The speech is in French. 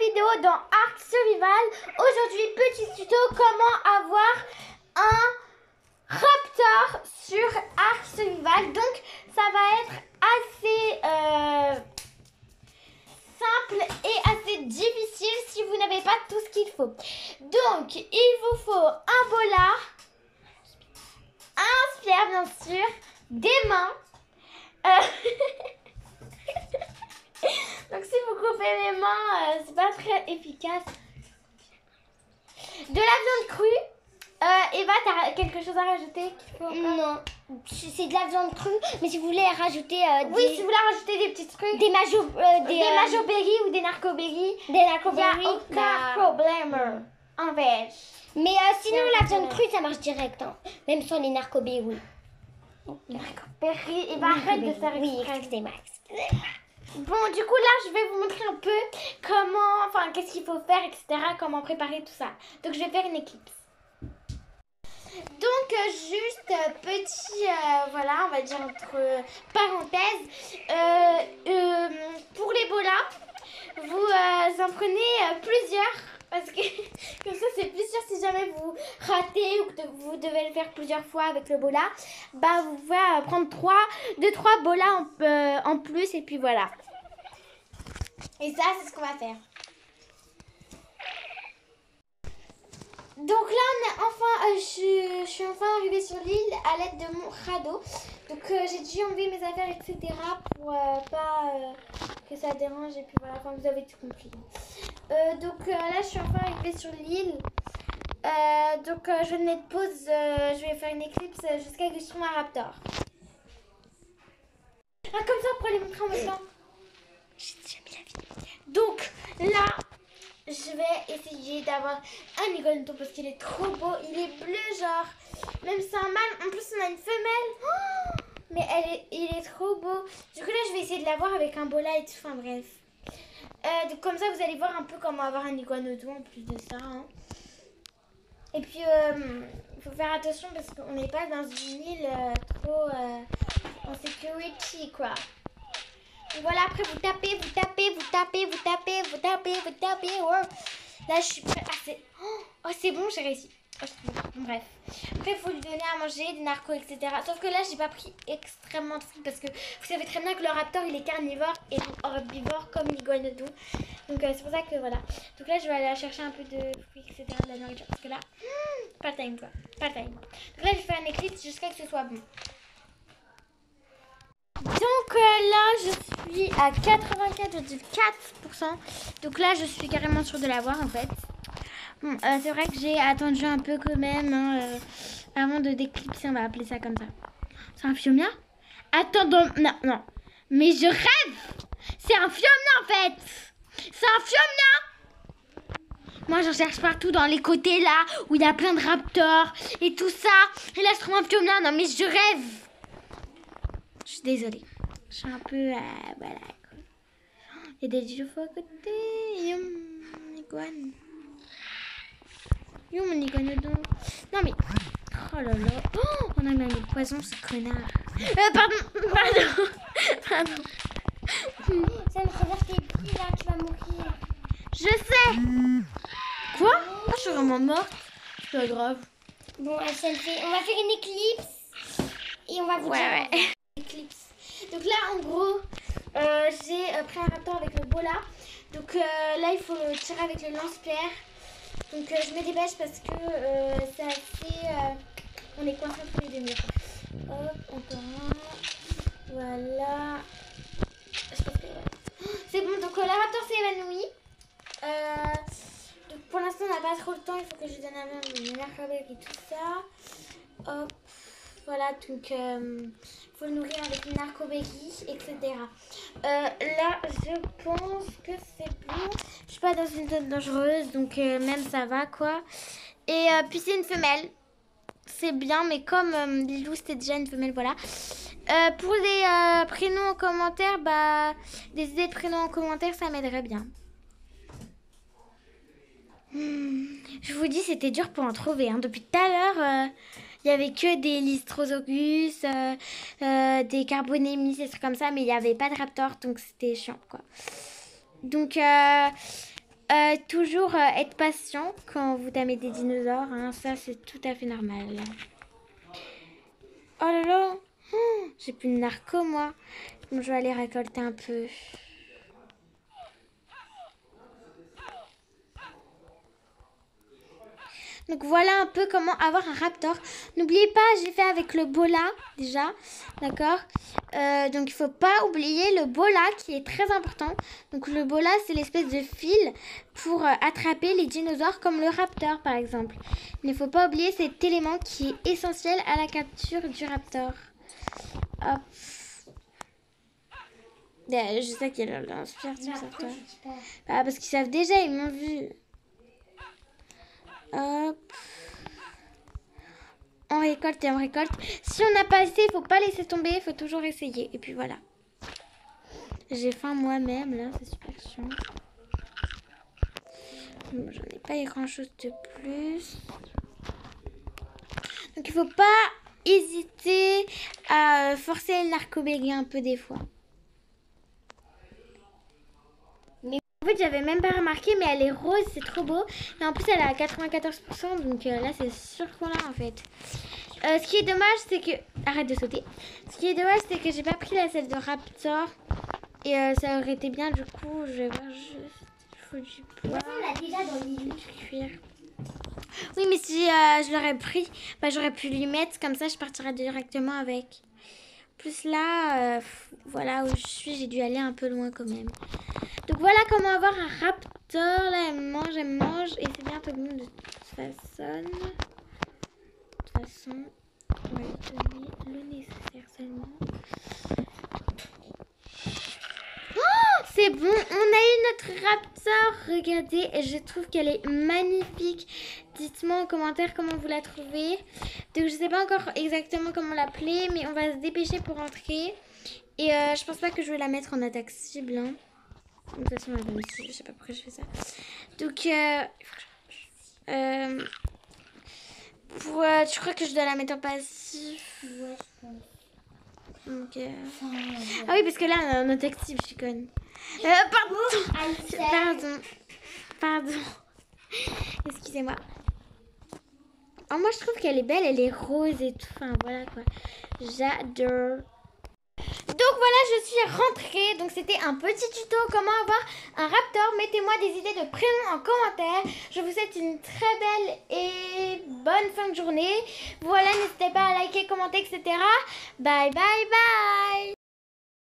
vidéo dans Arc Survival. Aujourd'hui, petit tuto comment avoir un raptor sur Arc Survival. Donc, ça va être assez euh, simple et assez difficile si vous n'avez pas tout ce qu'il faut. Donc, il vous faut un bola, un spire bien sûr, des mains. euh, Donc si vous coupez les mains, euh, c'est pas très efficace. De la viande crue. Euh, Eva, t'as quelque chose à rajouter faut Non, c'est de la viande crue, mais si vous voulez rajouter euh, Oui, si vous voulez rajouter des petits trucs. des majo, euh, des des, euh, majoberries ou des narcoberries. des Il n'y a narcoberries, aucun bah, problème. En veg. Mais sinon, la viande crue, ça marche direct, hein. même sans les narcoberries. Narcoberries. Eva, arrête de faire Oui, excusez-moi. Bon, du coup, là, je vais vous montrer un peu comment, enfin, qu'est-ce qu'il faut faire, etc., comment préparer tout ça. Donc, je vais faire une éclipse. Donc, euh, juste euh, petit, euh, voilà, on va dire entre parenthèses, pour les bolas, vous euh, en prenez euh, plusieurs. Parce que comme ça c'est plus sûr si jamais vous ratez ou que vous devez le faire plusieurs fois avec le bola, bah vous pouvez euh, prendre trois, deux trois bolas en, euh, en plus et puis voilà. Et ça c'est ce qu'on va faire. Donc là on est enfin, euh, je, suis enfin arrivée sur l'île à l'aide de mon radeau. Donc j'ai dû enlever mes affaires etc pour pas que ça dérange et puis voilà, enfin vous avez tout compris. Donc là je suis enfin arrivée sur l'île. Euh, donc euh, je vais me mettre pause, euh, je vais faire une éclipse jusqu'à que je trouve un raptor. Ah comme ça pour les montrer en même temps. J'ai déjà mis la vidéo. Donc là je vais essayer d'avoir un iguanuton parce qu'il est trop beau. Il est bleu genre. Même c'est un mâle. En plus on a une femelle. Oh mais elle il est trop beau. Du coup là je vais essayer de l'avoir avec un bola et tout. Enfin bref. Donc comme ça vous allez voir un peu comment avoir un iguanodon en plus de ça. hein. Et puis il faut faire attention parce qu'on n'est pas dans une île euh, trop euh, en security quoi. Donc voilà, après vous tapez, vous tapez, vous tapez, vous tapez, vous tapez, vous tapez. ouais. Là je suis prête. Ah, c'est oh, oh, c'est bon, j'ai réussi. Bon. Bref. Après, il faut lui donner à manger, des narcos, etc. Sauf que là, j'ai pas pris extrêmement de parce que vous savez très bien que le raptor il est carnivore et herbivore comme l'iguanodon. Donc, euh, c'est pour ça que voilà. Donc là, je vais aller chercher un peu de fruits, etc. de la nourriture parce que là, pas time quoi. Pas time. Donc là, je faire un éclipse jusqu'à ce que ce soit bon. Donc euh, là, je suis à 84,4%. Donc là, je suis carrément sûre de l'avoir en fait. Bon, euh, c'est vrai que j'ai attendu un peu quand même hein, avant de déclipser, on va appeler ça comme ça. C'est un fiomia Attends, donc- non, non. Mais je rêve C'est un fiomia en fait C'est un fiomia Moi, j'en cherche partout dans les côtés là, où il y a plein de raptors et tout ça. Et là, je trouve un fiomia. Non, mais je rêve je suis désolée. Je suis un peu. euh, voilà. Il y a des girafes à côté. Yum, iguane. Yum, mon iguanodon. Non, mais. Oh là là. Oh, on a même le poison, ce connard. Euh, pardon. Pardon. Pardon. Là, mourir. Je sais. Quoi? Oh, Je suis vraiment morte. C'est pas grave. Bon, on va faire une éclipse et on va vous Ouais, dire. ouais. Éclipse. Donc là, en gros, euh, j'ai euh, pris un raptor avec le bola. Donc euh, là, il faut le tirer avec le lance-pierre. Donc euh, je me dépêche parce que euh, c'est assez... euh, on est coincé entre les deux murs. Hop, encore un. Voilà. Je pense que... ouais. Oh, C'est bon, donc euh, le raptor s'est évanoui. Euh, donc pour l'instant, on n'a pas trop le temps. Il faut que je donne bain de mercredi et tout ça. Hop. Voilà, donc il faut le nourrir avec une narcoberry, etc. Euh, là, je pense que c'est bon. Je suis pas dans une zone dangereuse, donc euh, même ça va quoi. Et euh, puis c'est une femelle. C'est bien, mais comme euh, Lilou c'était déjà une femelle, voilà. Euh, pour les euh, prénoms en commentaire, bah, des idées de prénoms en commentaire, ça m'aiderait bien. Hmm, Je vous dis, c'était dur pour en trouver. hein. Depuis tout à l'heure, euh, il y avait que des Lystrosaurus, euh, euh, des Carbonémis, des trucs comme ça, mais il n'y avait pas de Raptor, donc c'était chiant, quoi. Donc, toujours être patient quand vous tamez des dinosaures. hein. Ça, c'est tout à fait normal. Oh là là. Oh, J'ai plus de narco, moi. Je vais aller récolter un peu. Donc voilà un peu comment avoir un raptor. N'oubliez pas, j'ai fait avec le bola déjà, d'accord? Euh, Donc il faut pas oublier le bola qui est très important. Donc le bola c'est l'espèce de fil pour euh, attraper les dinosaures comme le raptor par exemple. Il ne faut pas oublier cet élément qui est essentiel à la capture du raptor. Hop. Euh, Je sais qu'il inspire du raptor. Ah, parce qu'ils savent déjà, ils m'ont vu. On récolte et on récolte. Si on n'a pas assez, il faut pas laisser tomber, il faut toujours essayer. Et puis voilà. J'ai faim moi-même, là, c'est super chiant. J'en ai pas grand chose de plus. Donc il faut pas hésiter à forcer le narcobégué un peu des fois. En fait, j'avais même pas remarqué, mais elle est rose, c'est trop beau. Et en plus, elle est à 94%, donc euh, là, c'est sûr qu'on l'a en fait. Euh, ce qui est dommage, c'est que. Arrête de sauter. Ce qui est dommage, c'est que j'ai pas pris la selle de Raptor. Et euh, ça aurait été bien, du coup, je vais voir juste. Il faut du bois, On l'a déjà dans du cuir. Oui, mais si je l'aurais pris, bah, j'aurais pu lui mettre, comme ça, je partirais directement avec. Plus là, voilà où je suis, j'ai dû aller un peu loin quand même. Donc voilà comment avoir un raptor. Là, elle mange, elle mange. Et c'est bientôt bon de toute façon. De toute façon, on va lui donner le nécessaire seulement. Oh, c'est bon, on a eu notre raptor. Regardez, je trouve qu'elle est magnifique. Dites-moi en commentaire comment vous la trouvez. Donc je sais pas encore exactement comment l'appeler, mais on va se dépêcher pour rentrer. Et euh, je pense pas que je vais la mettre en attaque cible. hein. De toute façon, je sais pas pourquoi je fais ça. Donc, euh, euh, pour, euh, tu crois que je dois la mettre en passif? Ouais, je pense. Enfin, Ah oui, parce que là, on a attaque cible, je suis conne. Euh, pardon Alceste. Pardon. Pardon. Excusez-moi. Oh, moi, je trouve qu'elle est belle, elle est rose et tout. Enfin, voilà quoi. J'adore. Donc voilà, je suis rentrée. Donc c'était un petit tuto comment avoir un raptor. Mettez-moi des idées de prénoms en commentaire. Je vous souhaite une très belle et bonne fin de journée. Voilà, n'hésitez pas à liker, commenter, etc. Bye bye bye